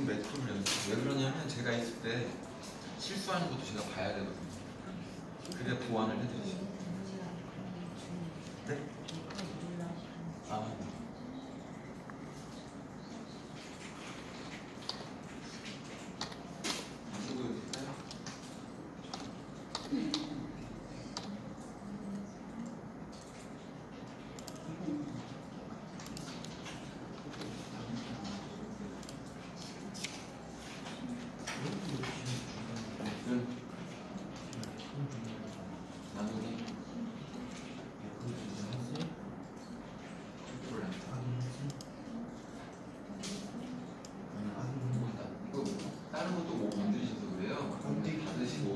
매트를 연습. 왜 그러냐면 제가 있을 때 실수하는 것도 제가 봐야 되거든요. 그게 보완을 해드리죠. 네? 건데요. 공기 받으시고